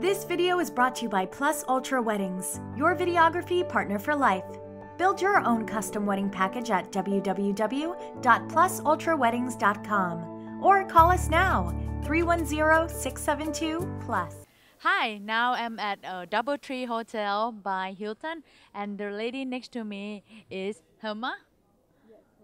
This video is brought to you by Plus Ultra Weddings, your videography partner for life. Build your own custom wedding package at www.plusultraweddings.com or call us now 310-672-PLUS. Hi, now I'm at a Doubletree Hotel by Hilton, and the lady next to me is Huma.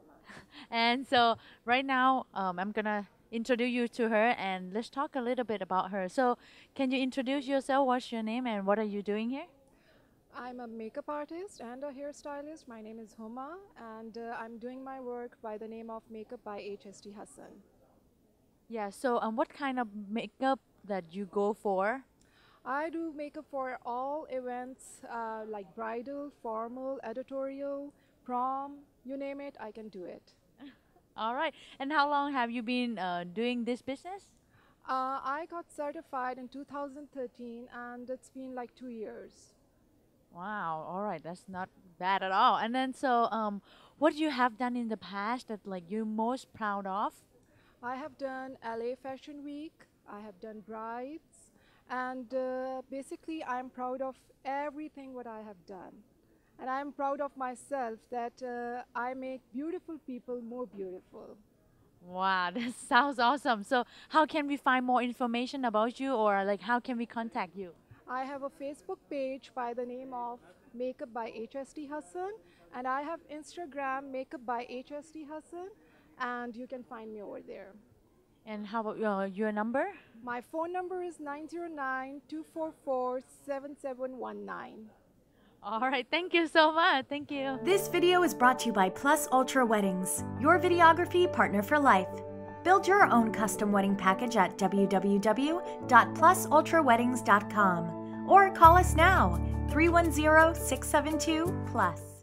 and so right now, um, I'm gonna introduce you to her, and let's talk a little bit about her. So, can you introduce yourself? What's your name, and what are you doing here? I'm a makeup artist and a hairstylist. My name is Huma, and uh, I'm doing my work by the name of Makeup by HST Hassan. Yeah. So, um, what kind of makeup that you go for? I do makeup for all events uh, like bridal, formal, editorial, prom, you name it, I can do it. All right. And how long have you been uh, doing this business? Uh, I got certified in 2013 and it's been like two years. Wow. All right. That's not bad at all. And then, so um, what you have done in the past that like you're most proud of? I have done LA Fashion Week. I have done brides and uh, basically I'm proud of everything what I have done and I'm proud of myself that uh, I make beautiful people more beautiful. Wow, that sounds awesome. So how can we find more information about you or like how can we contact you? I have a Facebook page by the name of Makeup by HST Hassan and I have Instagram Makeup by HST Hassan and you can find me over there. And how about uh, your number? My phone number is 909-244-7719. All right, thank you so much. Thank you. This video is brought to you by Plus Ultra Weddings, your videography partner for life. Build your own custom wedding package at www.plusultraweddings.com or call us now 310 672 plus.